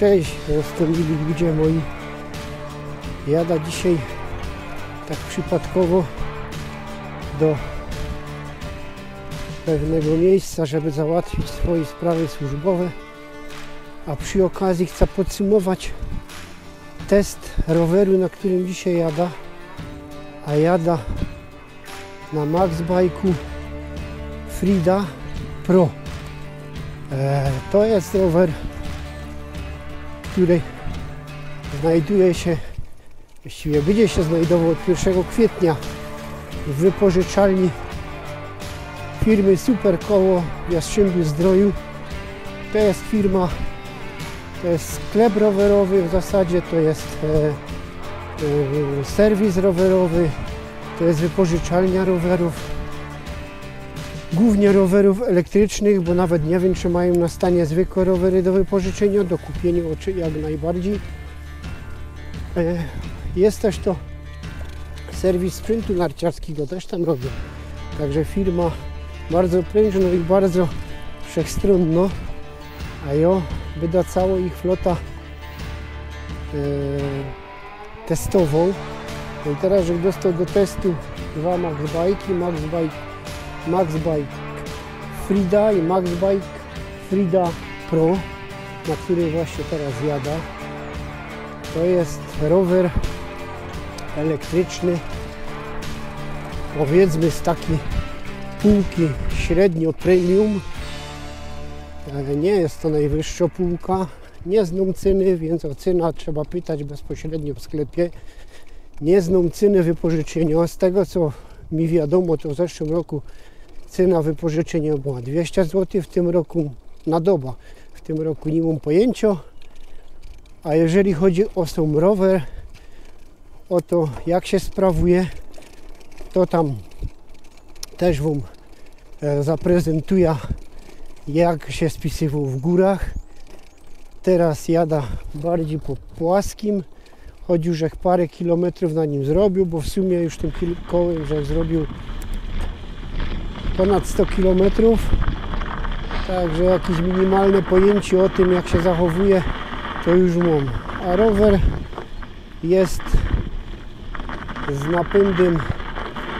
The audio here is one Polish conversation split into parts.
Cześć, rozstąpili ludzie moi. Jada dzisiaj tak przypadkowo do pewnego miejsca, żeby załatwić swoje sprawy służbowe, a przy okazji chcę podsumować test roweru, na którym dzisiaj jada, a jada na Max Bike'u Frida Pro. E, to jest rower, który znajduje się, właściwie będzie się znajdował od 1 kwietnia w wypożyczalni firmy Super Koło w Jastrzębiu Zdroju. To jest firma, to jest sklep rowerowy w zasadzie, to jest e, e, serwis rowerowy, to jest wypożyczalnia rowerów. Głównie rowerów elektrycznych, bo nawet nie wiem, czy mają na stanie zwykłe rowery do wypożyczenia, do kupienia oczy jak najbardziej. E, Jest też to serwis sprzętu narciarskiego, też tam robią. Także firma bardzo prężno i bardzo wszechstronno, a jo wyda całą ich flota e, testową. No i teraz, że dostał do testu dwa Max Bike, Max Bike, Max Bike Frida i Max Bike Frida Pro, na którym właśnie teraz jada. To jest rower elektryczny, powiedzmy z takiej półki średnio premium. Nie jest to najwyższa półka, nie znam ceny, więc o cenę trzeba pytać bezpośrednio w sklepie. Nie znam ceny wypożyczenia. Z tego co mi wiadomo, to w zeszłym roku cena wypożyczenia była 200 zł, w tym roku na doba. W tym roku nie mam pojęcia. A jeżeli chodzi o sam rower, o to jak się sprawuje, to tam też Wam e, zaprezentuję jak się spisywał w górach. Teraz jada bardziej po płaskim. Choć już jak parę kilometrów na nim zrobił, bo w sumie już tym kołem, że zrobił ponad 100 kilometrów. Także jakieś minimalne pojęcie o tym, jak się zachowuje, to już mam. A rower jest z napędem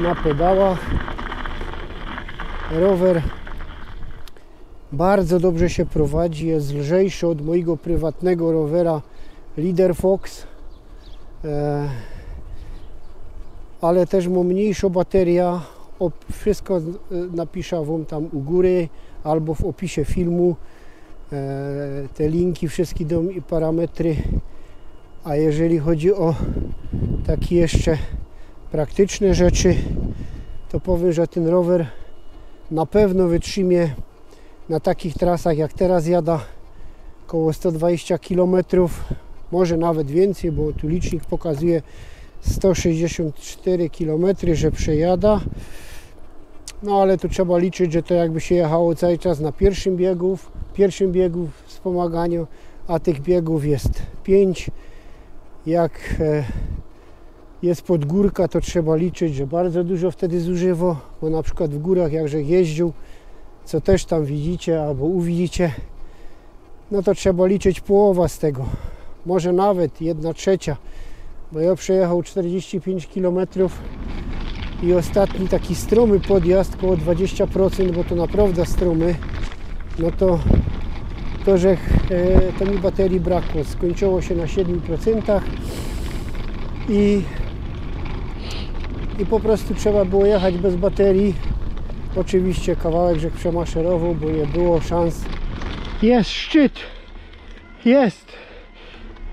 na pedałach. Rower bardzo dobrze się prowadzi, jest lżejszy od mojego prywatnego rowera Leader Fox. E, ale też ma mniejszą baterię. Wszystko e, napiszę Wam tam u góry albo w opisie filmu. E, te linki wszystkie dom i parametry. A jeżeli chodzi o takie jeszcze praktyczne rzeczy, to powiem, że ten rower na pewno wytrzymie na takich trasach jak teraz jada około 120 km, może nawet więcej, bo tu licznik pokazuje 164 km, że przejada. No ale tu trzeba liczyć, że to jakby się jechało cały czas na pierwszym biegu, pierwszym biegu wspomaganiu, a tych biegów jest 5. Jak e, jest pod górka, to trzeba liczyć, że bardzo dużo wtedy zużywa, bo na przykład w górach jakże jeździł, co też tam widzicie albo uwidzicie, no to trzeba liczyć połowa z tego, może nawet jedna trzecia, bo ja przejechał 45 km i ostatni taki stromy podjazd, około 20%, bo to naprawdę stromy, no to to, że e, to mi baterii brakło, skończyło się na 7% i i po prostu trzeba było jechać bez baterii. Oczywiście kawałek żech przemaszerował, bo nie było szans. Jest szczyt! Jest!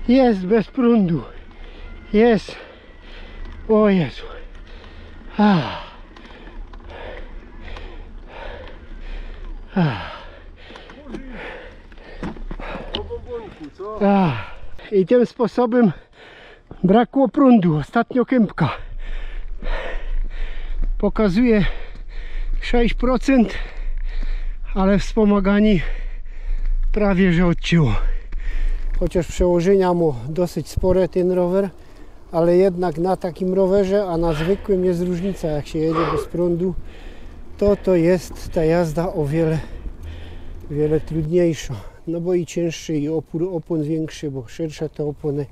Jest bez prądu! Jest! O Jezu! Ah. Ah. I tym sposobem brakło prądu. Ostatnio kępka pokazuje 6%, ale wspomagani prawie że odcięło. Chociaż przełożenia mu dosyć spore ten rower, ale jednak na takim rowerze, a na zwykłym jest różnica, jak się jedzie bez prądu, to to jest ta jazda o wiele, wiele trudniejsza. no bo i cięższy i opór opon większy, bo szersze te opony.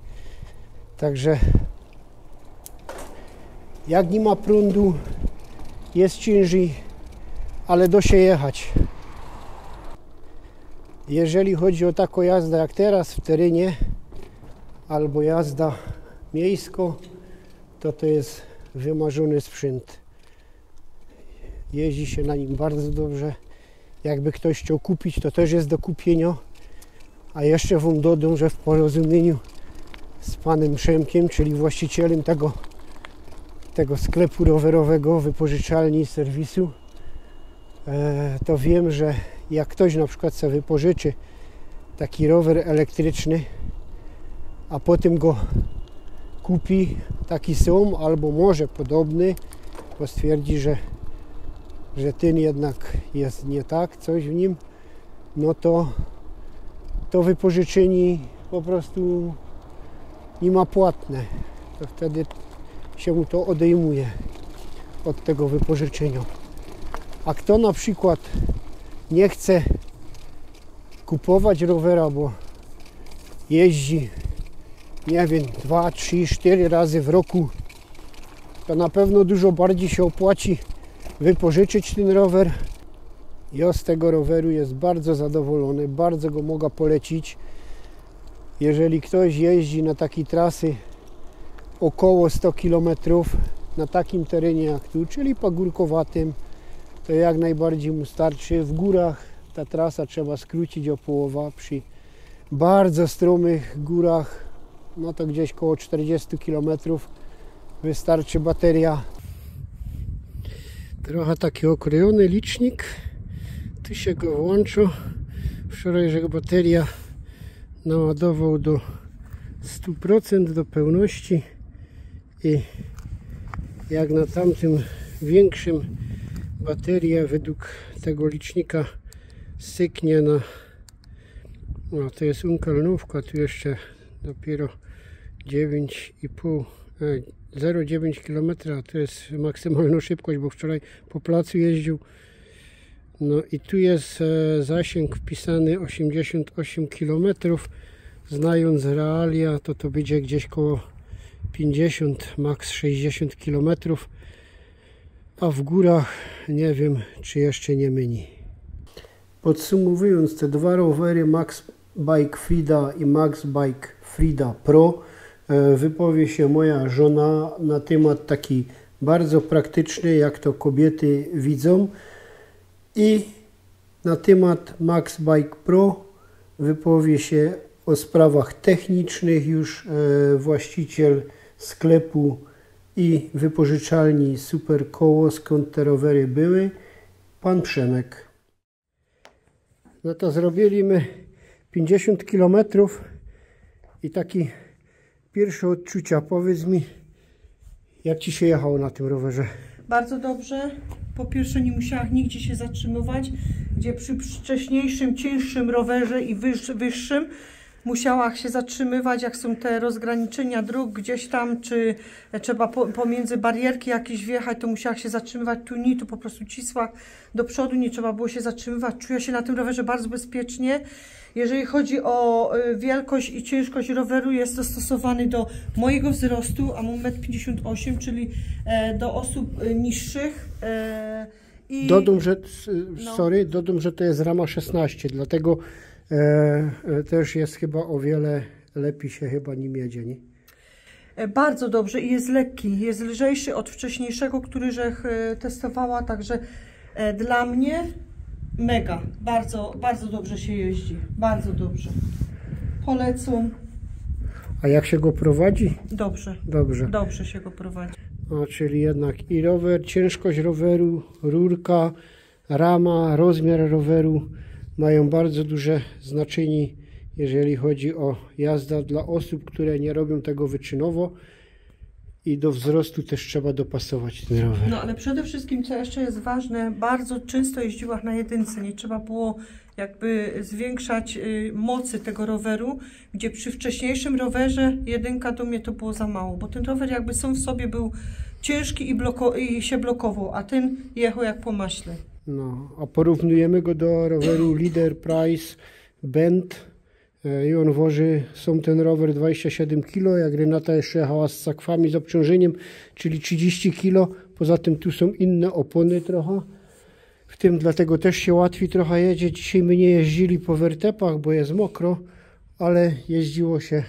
Także jak nie ma prądu, jest ciężej, ale do się jechać. Jeżeli chodzi o taką jazdę jak teraz w terenie, albo jazda miejsko, to to jest wymarzony sprzęt. Jeździ się na nim bardzo dobrze. Jakby ktoś chciał kupić, to też jest do kupienia. A jeszcze Wam dodam, że w porozumieniu z panem Przemkiem, czyli właścicielem tego, tego sklepu rowerowego, wypożyczalni serwisu, e, to wiem, że jak ktoś na przykład sobie wypożyczy taki rower elektryczny, a potem go kupi taki sam albo może podobny, bo stwierdzi, że, że ten jednak jest nie tak, coś w nim, no to to wypożyczenie po prostu nie ma płatne. To wtedy się mu to odejmuje od tego wypożyczenia. A kto na przykład nie chce kupować rowera, bo jeździ nie wiem, 2, 3, 4 razy w roku, to na pewno dużo bardziej się opłaci wypożyczyć ten rower. Ja z tego roweru jest bardzo zadowolony, bardzo go mogę polecić. Jeżeli ktoś jeździ na takiej trasy około 100 km na takim terenie jak tu, czyli pagórkowatym, to jak najbardziej mu starczy. W górach ta trasa trzeba skrócić o połowę. Przy bardzo stromych górach, no to gdzieś koło 40 km wystarczy bateria. Trochę taki okrojony licznik. Tu się go włącza. Wczoraj, że bateria naładował do 100% do pełności i jak na tamtym większym bateria według tego licznika syknie na no to jest unkalnówka tu jeszcze dopiero 9,5 0,9 km to jest maksymalna szybkość bo wczoraj po placu jeździł. No i tu jest e, zasięg wpisany 88 km znając realia to to będzie gdzieś koło 50 max 60 km a w górach nie wiem czy jeszcze nie myni. Podsumowując te dwa rowery Max Bike Frida i Max Bike Frida Pro. E, wypowie się moja żona na temat taki bardzo praktyczny jak to kobiety widzą. I na temat Max Bike Pro wypowie się o sprawach technicznych już e, właściciel sklepu i wypożyczalni Super Koło, skąd te rowery były, pan Przemek. No to zrobiliśmy 50 km i taki pierwsze odczucia. Powiedz mi, jak Ci się jechało na tym rowerze? Bardzo dobrze. Po pierwsze nie musiałam nigdzie się zatrzymywać, gdzie przy wcześniejszym, cięższym rowerze i wyższym musiała się zatrzymywać, jak są te rozgraniczenia dróg gdzieś tam, czy trzeba po, pomiędzy barierki jakieś wjechać, to musiała się zatrzymywać. Tu nie, tu po prostu cisła do przodu, nie trzeba było się zatrzymywać. Czuję się na tym rowerze bardzo bezpiecznie. Jeżeli chodzi o y, wielkość i ciężkość roweru, jest dostosowany do mojego wzrostu, a mam 1,58 m, czyli e, do osób niższych. I... Dodam, że, no. sorry, dodam, że to jest rama 16, dlatego e, e, też jest chyba o wiele lepiej się chyba nim jedzie, nie? E, bardzo dobrze i jest lekki, jest lżejszy od wcześniejszego, który żech e, testowała, także dla mnie mega, bardzo, bardzo dobrze się jeździ, bardzo dobrze. Polecam. A jak się go prowadzi? Dobrze. Dobrze. Dobrze się go prowadzi. A, czyli jednak i rower, ciężkość roweru, rurka, rama, rozmiar roweru mają bardzo duże znaczenie, jeżeli chodzi o jazdę dla osób, które nie robią tego wyczynowo i do wzrostu też trzeba dopasować ten rower. No ale przede wszystkim, co jeszcze jest ważne, bardzo często jeździłam na jedynce, nie trzeba było jakby zwiększać y, mocy tego roweru, gdzie przy wcześniejszym rowerze jedynka do mnie to było za mało, bo ten rower jakby sam w sobie był ciężki i, bloko i się blokował, a ten jechał jak po maśle. No, a porównujemy go do roweru Leader Price Bend e, i on woży, są ten rower 27 kg, jak Renata jeszcze jechała z sakwami z obciążeniem, czyli 30 kg. Poza tym tu są inne opony trochę. W tym dlatego też się łatwiej trochę jedzie. Dzisiaj my nie jeździli po wertepach, bo jest mokro, ale jeździło się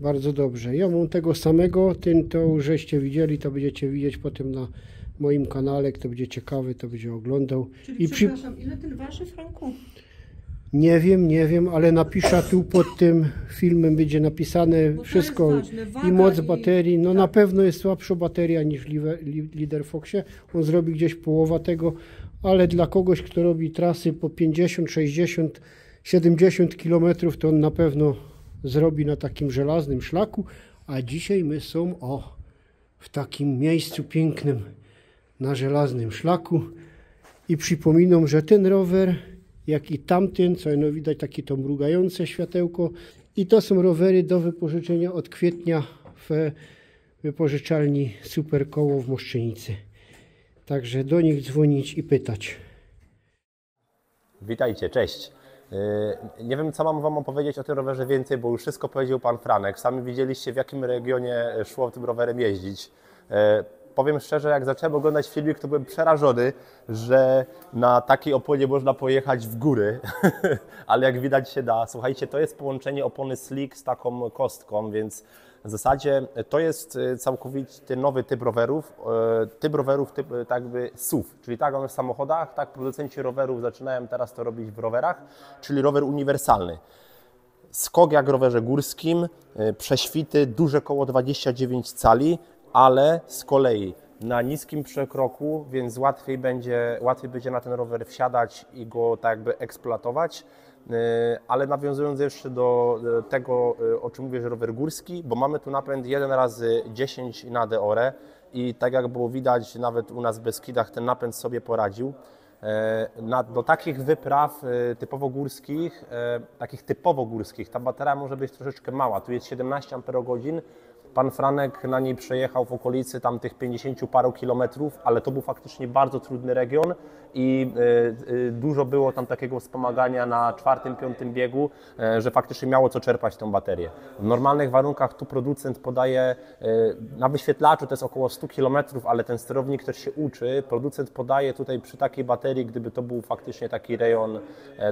bardzo dobrze. Ja mam tego samego, ten to już żeście widzieli, to będziecie widzieć potem na moim kanale, kto będzie ciekawy, to będzie oglądał. Czyli I przy, przepraszam, ile ten waży, Franku? nie wiem, nie wiem, ale napiszę tu pod tym filmem będzie napisane Bo wszystko i moc i- baterii. No tak. na pewno jest słabsza bateria niż Live- Li- Leader Foxie. On zrobi gdzieś połowa tego, ale dla kogoś, kto robi trasy po 50, 60, 70 km, to on na pewno zrobi na takim żelaznym szlaku. A dzisiaj my są o w takim miejscu pięknym na żelaznym szlaku. I przypominam, że ten rower, jak i tamten, co no widać takie to mrugające światełko, i to są rowery do wypożyczenia od kwietnia w wypożyczalni Super Koło w Moszczenicy. Także do nich dzwonić i pytać. Witajcie, cześć. Yy, Nie wiem, co mam Wam opowiedzieć o tym rowerze więcej, bo już wszystko powiedział Pan Franek. Sami widzieliście, w jakim regionie szło tym rowerem jeździć. Yy, Powiem szczerze, jak zacząłem oglądać filmik, to byłem przerażony, że na takiej oponie można pojechać w góry, ale jak widać się da. Słuchajcie, to jest połączenie opony slick z taką kostką, więc w zasadzie to jest y, całkowicie nowy typ rowerów. y, Typ rowerów, typ y, tak jakby SUV, czyli tak mamy w samochodach, tak producenci rowerów zaczynają teraz to robić w rowerach, czyli rower uniwersalny. Skok jak rowerze górskim, prześwity, duże koło 29 cali, ale z kolei na niskim przekroku, więc łatwiej będzie, łatwiej będzie na ten rower wsiadać i go tak jakby eksploatować. Y, Ale nawiązując jeszcze do y, tego, y, o czym mówię, że rower górski, bo mamy tu napęd 1 razy 10 na deore i tak jak było widać nawet u nas w Beskidach ten napęd sobie poradził. E, Na, do takich wypraw e, typowo górskich, e, takich typowo górskich, ta bateria może być troszeczkę mała. Tu jest 17 Ah. Pan Franek na niej przejechał w okolicy tam tych 50 paru kilometrów, ale to był faktycznie bardzo trudny region i e, e, dużo było tam takiego wspomagania na czwartym, piątym biegu, e, że faktycznie miało co czerpać tą baterię. W normalnych warunkach tu producent podaje na wyświetlaczu to jest około 100 km, ale ten sterownik też się uczy. Producent podaje tutaj przy takiej baterii, gdyby to był faktycznie taki rejon,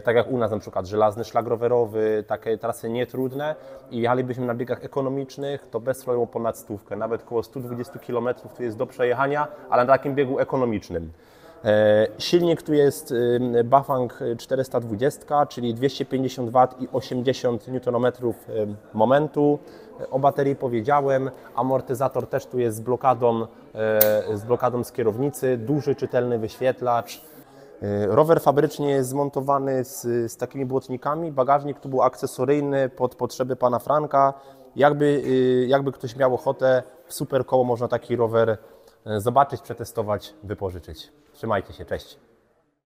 tak jak u nas na przykład żelazny szlak rowerowy, takie trasy nietrudne i jechalibyśmy na biegach ekonomicznych, to bez ponad stówkę, nawet około 120 km tu jest do przejechania, ale na takim biegu ekonomicznym. E, Silnik tu jest ym, Bafang 420, czyli 250 W i 80 Nm ym, momentu. E, O baterii powiedziałem, amortyzator też tu jest z blokadą, e, z blokadą z kierownicy, duży czytelny wyświetlacz. E, Rower fabrycznie jest zmontowany z, z takimi błotnikami. Bagażnik tu był akcesoryjny pod potrzeby pana Franka. Jakby, y, jakby ktoś miał ochotę, w super koło można taki rower e, zobaczyć, przetestować, wypożyczyć. Trzymajcie się, cześć.